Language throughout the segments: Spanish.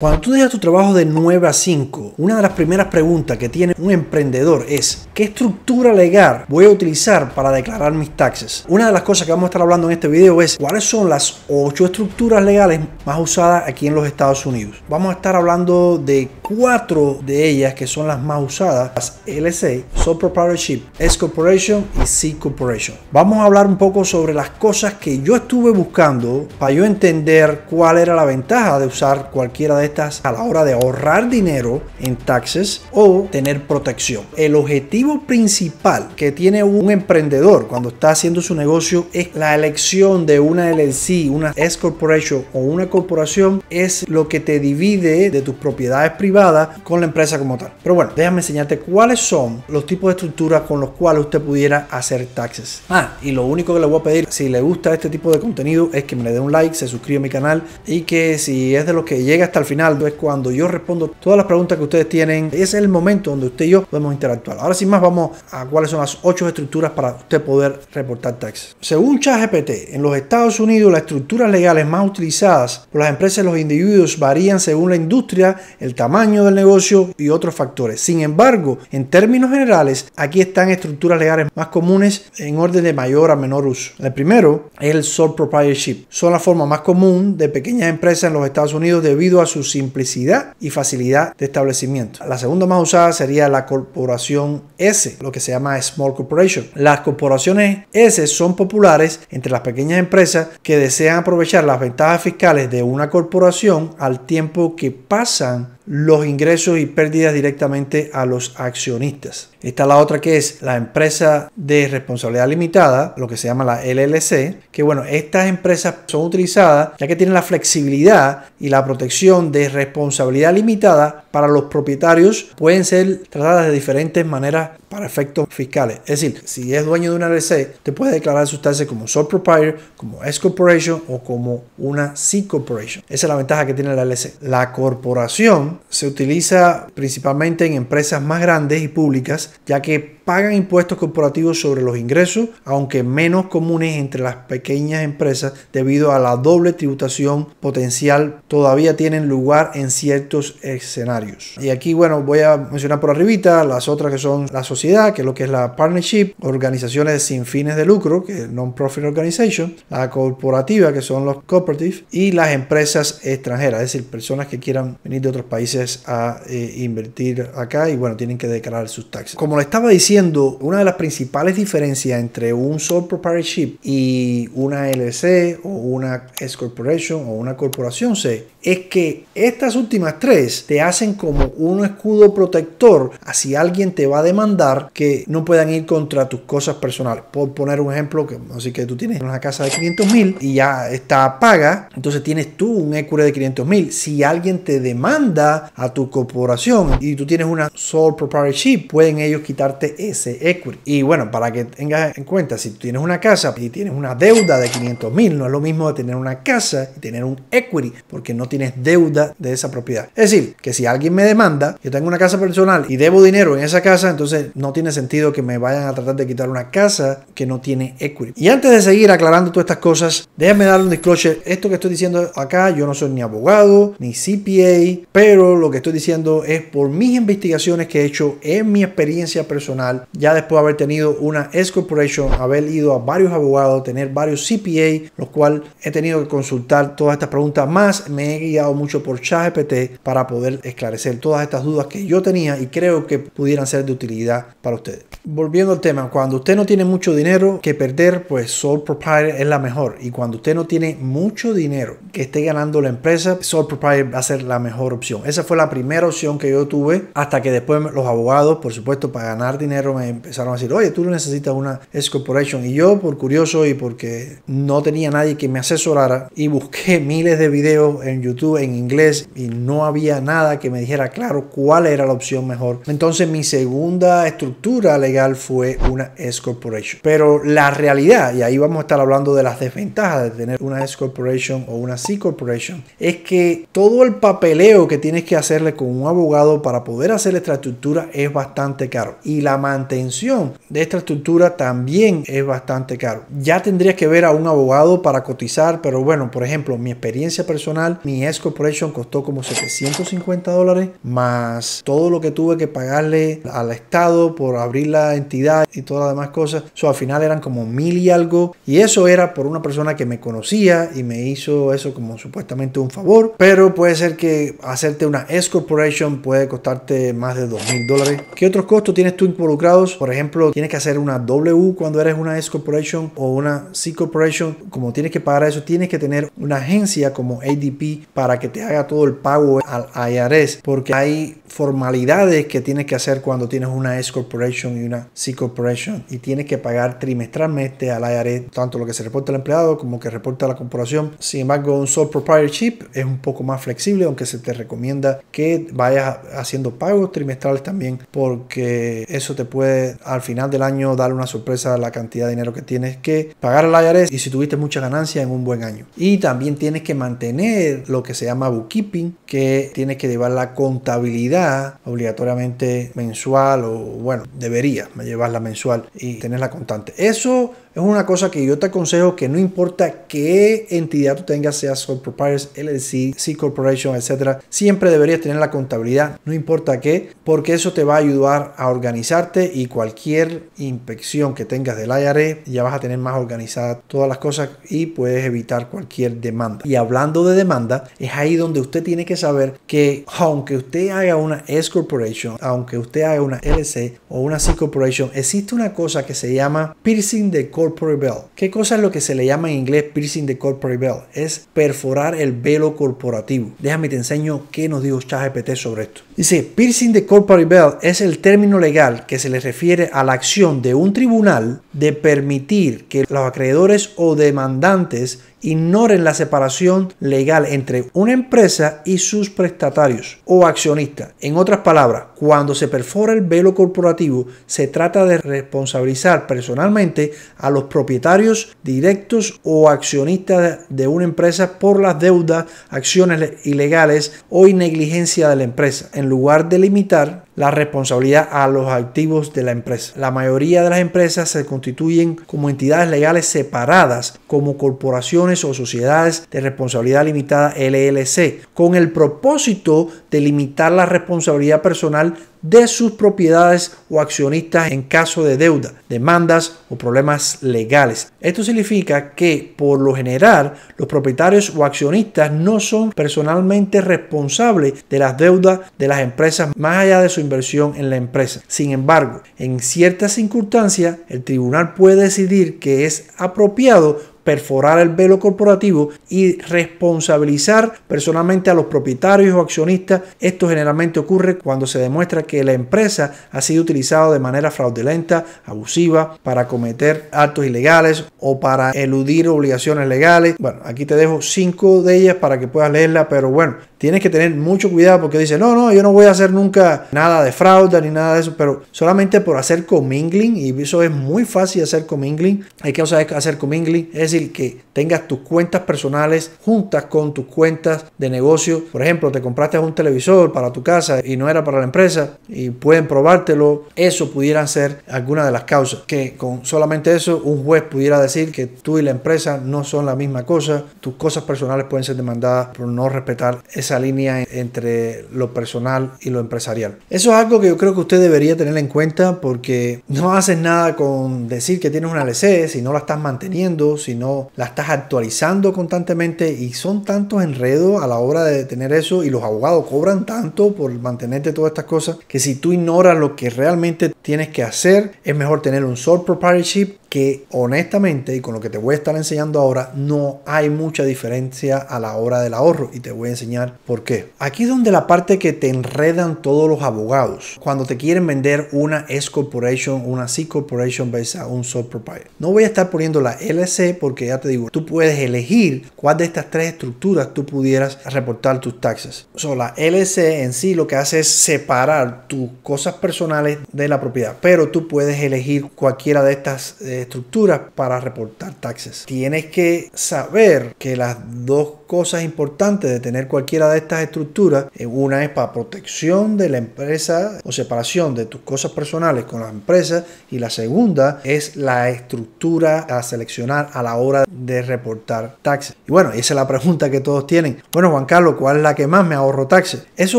Cuando tú dejas tu trabajo de 9 a 5, una de las primeras preguntas que tiene un emprendedor es ¿qué estructura legal voy a utilizar para declarar mis taxes? Una de las cosas que vamos a estar hablando en este video es cuáles son las 8 estructuras legales más usadas aquí en los Estados Unidos. Vamos a estar hablando de cuatro de ellas que son las más usadas, las LC, Sole Proprietorship, S Corporation y C Corporation. Vamos a hablar un poco sobre las cosas que yo estuve buscando para yo entender cuál era la ventaja de usar cualquiera de a la hora de ahorrar dinero en taxes o tener protección. El objetivo principal que tiene un emprendedor cuando está haciendo su negocio es la elección de una LLC, una S Corporation o una corporación es lo que te divide de tus propiedades privadas con la empresa como tal. Pero bueno, déjame enseñarte cuáles son los tipos de estructuras con los cuales usted pudiera hacer taxes. Ah, y lo único que le voy a pedir, si le gusta este tipo de contenido, es que me le dé un like, se suscriba a mi canal y que si es de lo que llega hasta el final, es cuando yo respondo todas las preguntas que ustedes tienen. Es el momento donde usted y yo podemos interactuar. Ahora sin más vamos a cuáles son las ocho estructuras para usted poder reportar taxes. Según ChatGPT, en los Estados Unidos las estructuras legales más utilizadas por las empresas y los individuos varían según la industria, el tamaño del negocio y otros factores. Sin embargo, en términos generales, aquí están estructuras legales más comunes en orden de mayor a menor uso. El primero es el sole proprietorship. Son la forma más común de pequeñas empresas en los Estados Unidos debido a sus simplicidad y facilidad de establecimiento. La segunda más usada sería la corporación S, lo que se llama Small Corporation. Las corporaciones S son populares entre las pequeñas empresas que desean aprovechar las ventajas fiscales de una corporación al tiempo que pasan los ingresos y pérdidas directamente a los accionistas. Está la otra que es la empresa de responsabilidad limitada, lo que se llama la LLC, que bueno, estas empresas son utilizadas ya que tienen la flexibilidad y la protección de responsabilidad limitada para los propietarios, pueden ser tratadas de diferentes maneras para efectos fiscales. Es decir, si es dueño de una LLC, te puede declarar sus taxes como sole proprietor, como S corporation o como una C corporation. Esa es la ventaja que tiene la LLC. La corporación se utiliza principalmente en empresas más grandes y públicas, ya que pagan impuestos corporativos sobre los ingresos, aunque menos comunes entre las pequeñas empresas debido a la doble tributación potencial todavía tienen lugar en ciertos escenarios. Y aquí, bueno, voy a mencionar por arribita las otras que son la sociedad, que es lo que es la partnership, organizaciones sin fines de lucro, que es non-profit organization, la corporativa, que son los cooperatives, y las empresas extranjeras, es decir, personas que quieran venir de otros países a eh, invertir acá y bueno, tienen que declarar sus taxes. Como le estaba diciendo, una de las principales diferencias entre un sole proprietorship y una LLC o una S corporation o una corporación C es que estas últimas tres te hacen como un escudo protector a si alguien te va a demandar que no puedan ir contra tus cosas personales. Por poner un ejemplo, que así que tú tienes una casa de 500 mil y ya está paga, entonces tienes tú un equity de 500 mil. Si alguien te demanda a tu corporación y tú tienes una sole proprietorship, pueden ellos quitarte ese equity. Y bueno, para que tengas en cuenta, si tú tienes una casa y tienes una deuda de 500 mil, no es lo mismo de tener una casa y tener un equity, porque no tienes deuda de esa propiedad. Es decir, que si alguien me demanda, yo tengo una casa personal y debo dinero en esa casa, entonces no tiene sentido que me vayan a tratar de quitar una casa que no tiene equity. Y antes de seguir aclarando todas estas cosas, déjame dar un disclosure. Esto que estoy diciendo acá, yo no soy ni abogado, ni CPA, pero lo que estoy diciendo es por mis investigaciones que he hecho en mi experiencia personal, ya después de haber tenido una S Corporation, haber ido a varios abogados, tener varios CPA, los cuales he tenido que consultar todas estas preguntas más, me he guiado mucho por ChatGPT para poder esclarecer todas estas dudas que yo tenía y creo que pudieran ser de utilidad para ustedes. Volviendo al tema, cuando usted no tiene mucho dinero que perder, pues Sole Proprietor es la mejor. Y cuando usted no tiene mucho dinero que esté ganando la empresa, Sole Proprietor va a ser la mejor opción. Esa fue la primera opción que yo tuve hasta que después los abogados, por supuesto, para ganar dinero me empezaron a decir, oye, tú necesitas una S Corporation. Y yo, por curioso y porque no tenía nadie que me asesorara y busqué miles de videos en YouTube en inglés y no había nada que me dijera claro cuál era la opción mejor. Entonces mi segunda estructura legal fue una S Corporation. Pero la realidad, y ahí vamos a estar hablando de las desventajas de tener una S Corporation o una C Corporation, es que todo el papeleo que tienes que hacerle con un abogado para poder hacer esta estructura es bastante caro. Y la mantención de esta estructura también es bastante caro. Ya tendrías que ver a un abogado para cotizar, pero bueno, por ejemplo, mi experiencia personal, mi S Corporation costó como 750 dólares, más todo lo que tuve que pagarle al Estado por abrir la entidad y todas las demás cosas. Eso al final eran como mil y algo. Y eso era por una persona que me conocía y me hizo eso como supuestamente un favor. Pero puede ser que hacerte una S Corporation puede costarte más de dos mil dólares. ¿Qué otros costos tienes tú involucrados? Por ejemplo, tienes que hacer una W cuando eres una S Corporation o una C Corporation. Como tienes que pagar eso, tienes que tener una agencia como ADP para que te haga todo el pago al IRS. Porque hay formalidades que tienes que hacer cuando tienes una S Corporation y una C Corporation. Y tienes que pagar trimestralmente al IRS tanto lo que se reporta al empleado como que reporta a la corporación. Sin embargo, un sole proprietorship es un poco más flexible, aunque se te recomienda que vayas haciendo pagos trimestrales también, porque eso te puede al final del año dar una sorpresa a la cantidad de dinero que tienes que pagar al IRS y si tuviste mucha ganancia en un buen año. Y también tienes que mantener lo que se llama bookkeeping, que tienes que llevar la contabilidad obligatoriamente mensual o bueno, debería llevarla mensual y tenerla constante. Eso es una cosa que yo te aconsejo que no importa qué entidad tú tengas, sea sole proprietors, LLC, C Corporation, etcétera, siempre deberías tener la contabilidad, no importa qué, porque eso te va a ayudar a organizarte y cualquier inspección que tengas del IRS ya vas a tener más organizadas todas las cosas y puedes evitar cualquier demanda. Y hablando de demanda, es ahí donde usted tiene que saber que aunque usted haga una S Corporation, aunque usted haga una LC o una C Corporation, existe una cosa que se llama piercing de corporate ¿Qué cosa es lo que se le llama en inglés piercing the corporate veil? Es perforar el velo corporativo. Déjame te enseño qué nos dijo ChatGPT sobre esto. Dice, piercing the corporate veil es el término legal que se le refiere a la acción de un tribunal de permitir que los acreedores o demandantes ignoren la separación legal entre una empresa y sus prestatarios o accionistas. En otras palabras, cuando se perfora el velo corporativo, se trata de responsabilizar personalmente a los propietarios directos o accionistas de una empresa por las deudas, acciones ilegales o negligencia de la empresa, lugar de limitar la responsabilidad a los activos de la empresa. La mayoría de las empresas se constituyen como entidades legales separadas, como corporaciones o sociedades de responsabilidad limitada LLC, con el propósito de limitar la responsabilidad personal de sus propiedades o accionistas en caso de deuda, demandas o problemas legales. Esto significa que por lo general los propietarios o accionistas no son personalmente responsables de las deudas de las empresas más allá de su inversión en la empresa. Sin embargo, en ciertas circunstancias el tribunal puede decidir que es apropiado perforar el velo corporativo y responsabilizar personalmente a los propietarios o accionistas. Esto generalmente ocurre cuando se demuestra que la empresa ha sido utilizada de manera fraudulenta, abusiva, para cometer actos ilegales o para eludir obligaciones legales. Bueno, aquí te dejo cinco de ellas para que puedas leerla, pero bueno, tienes que tener mucho cuidado porque dice, no, no, yo no voy a hacer nunca nada de fraude ni nada de eso, pero solamente por hacer commingling, y eso es muy fácil hacer commingling, hay que hacer commingling, es decir, que tengas tus cuentas personales juntas con tus cuentas de negocio. Por ejemplo, te compraste un televisor para tu casa y no era para la empresa y pueden probártelo. Eso pudiera ser alguna de las causas. Que con solamente eso un juez pudiera decir que tú y la empresa no son la misma cosa. Tus cosas personales pueden ser demandadas por no respetar esa línea entre lo personal y lo empresarial. Eso es algo que yo creo que usted debería tener en cuenta porque no haces nada con decir que tienes una LC si no la estás manteniendo, si no la estás actualizando constantemente y son tantos enredos a la hora de tener eso y los abogados cobran tanto por mantenerte todas estas cosas que si tú ignoras lo que realmente tienes que hacer, es mejor tener un sole proprietorship que honestamente y con lo que te voy a estar enseñando ahora no hay mucha diferencia a la hora del ahorro y te voy a enseñar por qué. Aquí es donde la parte que te enredan todos los abogados cuando te quieren vender una S corporation, una C corporation versus un sole proprietor. No voy a estar poniendo la LC porque ya te digo, tú puedes elegir cuál de estas tres estructuras tú pudieras reportar tus taxes. So, la LC en sí lo que hace es separar tus cosas personales de la propiedad, pero tú puedes elegir cualquiera de estas eh, estructuras para reportar taxes. Tienes que saber que las dos cosas importantes de tener cualquiera de estas estructuras, eh, una es para protección de la empresa o separación de tus cosas personales con la empresa y la segunda es la estructura a seleccionar a la hora de reportar taxes. Y bueno, esa es la pregunta que todos tienen. Bueno, Juan Carlos, ¿cuál es la que más me ahorro taxes? Eso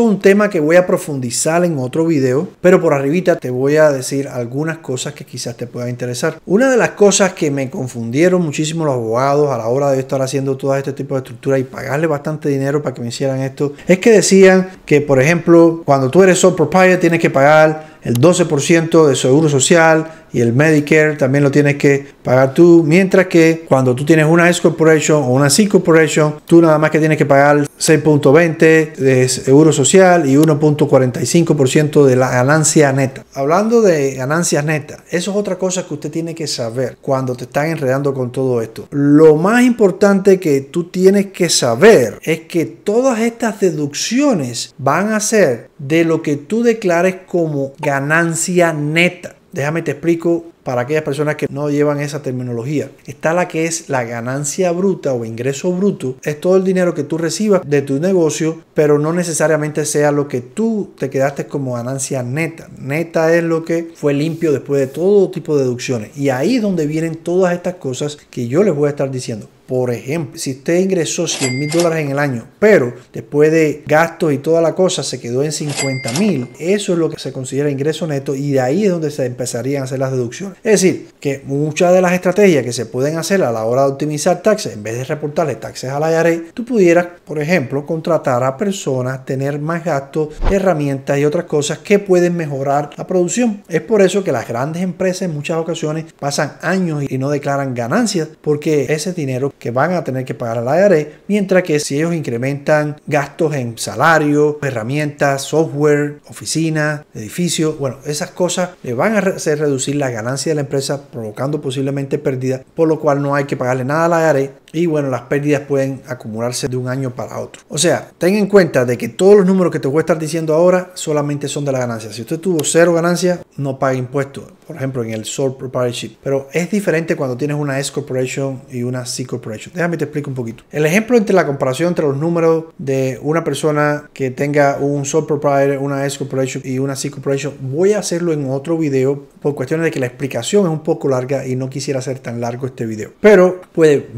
es un tema que voy a profundizar en otro video, pero por arribita te voy a decir algunas cosas que quizás te puedan interesar. Una de las cosas que me confundieron muchísimo los abogados a la hora de estar haciendo todo este tipo de estructuras y pagarle bastante dinero para que me hicieran esto, es que decían que, por ejemplo, cuando tú eres sole proprietor tienes que pagar el 12% de seguro social y el Medicare también lo tienes que pagar tú, mientras que cuando tú tienes una S Corporation o una C Corporation, tú nada más que tienes que pagar 6.20 de seguro social y 1.45% de la ganancia neta. Hablando de ganancias netas, eso es otra cosa que usted tiene que saber cuando te están enredando con todo esto. Lo más importante que tú tienes que saber es que todas estas deducciones van a ser de lo que tú declares como ganancia neta. Déjame te explico para aquellas personas que no llevan esa terminología. Está la que es la ganancia bruta o ingreso bruto. Es todo el dinero que tú recibas de tu negocio, pero no necesariamente sea lo que tú te quedaste como ganancia neta. Neta es lo que fue limpio después de todo tipo de deducciones. Y ahí es donde vienen todas estas cosas que yo les voy a estar diciendo. Por ejemplo, si usted ingresó 100 mil dólares en el año, pero después de gastos y toda la cosa se quedó en 50 mil, eso es lo que se considera ingreso neto y de ahí es donde se empezarían a hacer las deducciones. Es decir, que muchas de las estrategias que se pueden hacer a la hora de optimizar taxes, en vez de reportarle taxes a la IRS, tú pudieras, por ejemplo, contratar a personas, tener más gastos, herramientas y otras cosas que pueden mejorar la producción. Es por eso que las grandes empresas en muchas ocasiones pasan años y no declaran ganancias porque ese dinero que van a tener que pagar a la IRS, mientras que si ellos incrementan gastos en salario, herramientas, software, oficinas, edificios, bueno, esas cosas le van a hacer reducir la de la empresa, provocando posiblemente pérdidas, por lo cual no hay que pagarle nada a la IRS y bueno, las pérdidas pueden acumularse de un año para otro. O sea, ten en cuenta de que todos los números que te voy a estar diciendo ahora solamente son de la ganancia. Si usted tuvo cero ganancia, no paga impuestos, por ejemplo, en el sole proprietorship. Pero es diferente cuando tienes una S corporation y una C corporation. Déjame te explico un poquito. El ejemplo entre la comparación entre los números de una persona que tenga un sole proprietor, una S corporation y una C corporation, voy a hacerlo en otro video por cuestiones de que la explicación es un poco larga y no quisiera hacer tan largo este video. Pero puede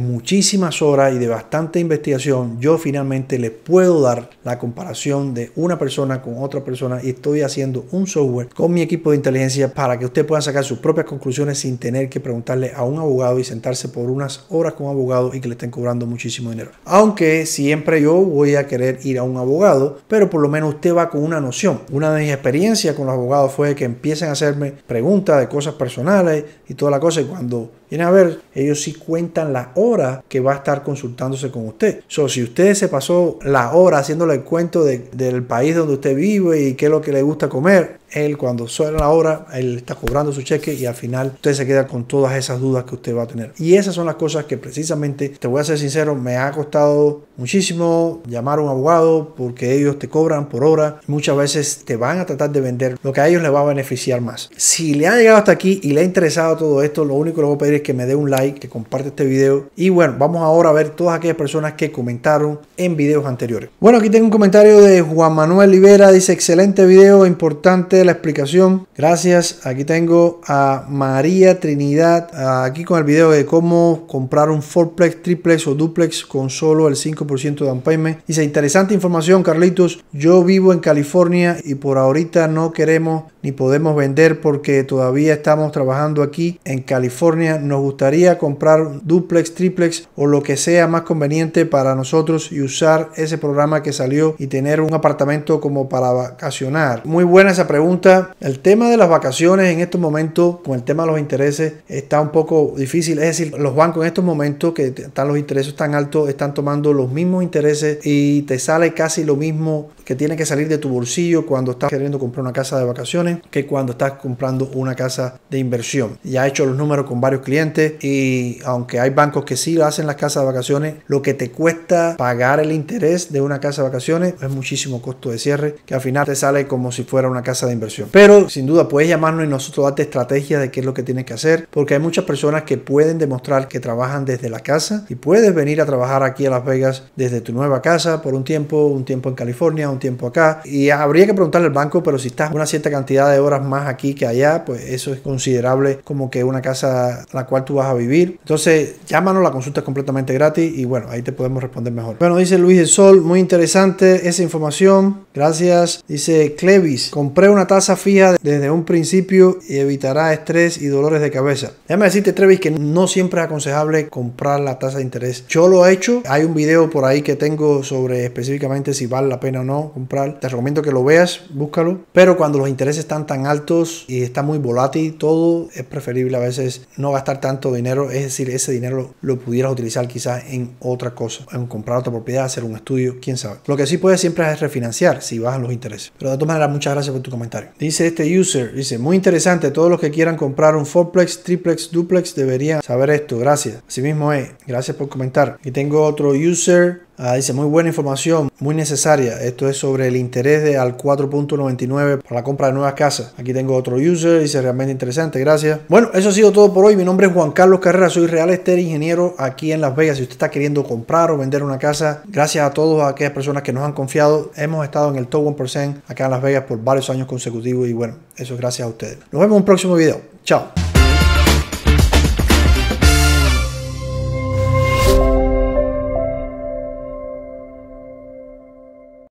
muchísimas horas y de bastante investigación, yo finalmente le puedo dar la comparación de una persona con otra persona y estoy haciendo un software con mi equipo de inteligencia para que usted pueda sacar sus propias conclusiones sin tener que preguntarle a un abogado y sentarse por unas horas con un abogado y que le estén cobrando muchísimo dinero. Aunque siempre yo voy a querer ir a un abogado, pero por lo menos usted va con una noción. Una de mis experiencias con los abogados fue que empiecen a hacerme preguntas de cosas personales y toda la cosa y cuando viene a ver, ellos sí cuentan la hora que va a estar consultándose con usted. So, si usted se pasó la hora haciéndole el cuento del país donde usted vive y qué es lo que le gusta comer, él cuando suena la hora, él está cobrando su cheque y al final usted se queda con todas esas dudas que usted va a tener. Y esas son las cosas que precisamente, te voy a ser sincero, me ha costado muchísimo llamar a un abogado porque ellos te cobran por hora. Muchas veces te van a tratar de vender lo que a ellos les va a beneficiar más. Si le ha llegado hasta aquí y le ha interesado todo esto, lo único que le voy a pedir es que me dé un like, que comparte este video. Y bueno, vamos ahora a ver todas aquellas personas que comentaron en videos anteriores. Bueno, aquí tengo un comentario de Juan Manuel Rivera. Dice, excelente video, importante la explicación. Gracias. Aquí tengo a María Trinidad, aquí con el video de cómo comprar un fourplex, triplex o duplex con solo el 5% de down payment. Dice, interesante información, Carlitos. Yo vivo en California y por ahorita no queremos ni podemos vender porque todavía estamos trabajando aquí en California. Nos gustaría comprar duplex, triplex o lo que sea más conveniente para nosotros y usar ese programa que salió y tener un apartamento como para vacacionar. Muy buena esa pregunta. El tema de las vacaciones en estos momentos con el tema de los intereses está un poco difícil. Es decir, los bancos en estos momentos que están los intereses tan altos están tomando los mismos intereses y te sale casi lo mismo que tiene que salir de tu bolsillo cuando estás queriendo comprar una casa de vacaciones que cuando estás comprando una casa de inversión. Ya he hecho los números con varios clientes y aunque hay bancos que sí hacen las casas de vacaciones, lo que te cuesta pagar el interés de una casa de vacaciones es muchísimo costo de cierre que al final te sale como si fuera una casa de inversión Pero sin duda puedes llamarnos y nosotros darte estrategias de qué es lo que tienes que hacer, porque hay muchas personas que pueden demostrar que trabajan desde la casa y puedes venir a trabajar aquí a Las Vegas desde tu nueva casa por un tiempo, un tiempo en California, un tiempo acá. Y habría que preguntarle al banco, pero si estás una cierta cantidad de horas más aquí que allá, pues eso es considerable como que una casa la cual tú vas a vivir. Entonces, llámanos, la consulta es completamente gratis y bueno, ahí te podemos responder mejor. Bueno, dice Luis del Sol, muy interesante esa información. Gracias. Dice Clevis, compré una tasa fija desde un principio y evitará estrés y dolores de cabeza. Déjame decirte, Trevis, que no siempre es aconsejable comprar la tasa de interés. Yo lo he hecho. Hay un video por ahí que tengo sobre específicamente si vale la pena o no comprar. Te recomiendo que lo veas, búscalo. Pero cuando los intereses están tan altos y está muy volátil todo, es preferible a veces no gastar tanto dinero. Es decir, ese dinero lo pudieras utilizar quizás en otra cosa, en comprar otra propiedad, hacer un estudio, quién sabe. Lo que sí puedes siempre es refinanciar si bajan los intereses. Pero de todas maneras, muchas gracias por tu comentario. Dice este user, dice, muy interesante, todos los que quieran comprar un fourplex, triplex, duplex deberían saber esto. Gracias. Así mismo es. Gracias por comentar. Y tengo otro user Ah, dice, muy buena información, muy necesaria. Esto es sobre el interés de al 4.99 para la compra de nuevas casas. Aquí tengo otro user, dice realmente interesante, gracias. Bueno, eso ha sido todo por hoy. Mi nombre es Juan Carlos Carrera, soy real estate ingeniero aquí en Las Vegas. Si usted está queriendo comprar o vender una casa, gracias a todas aquellas personas que nos han confiado. Hemos estado en el top 1% acá en Las Vegas por varios años consecutivos y bueno, eso es gracias a ustedes. Nos vemos en un próximo video. Chao.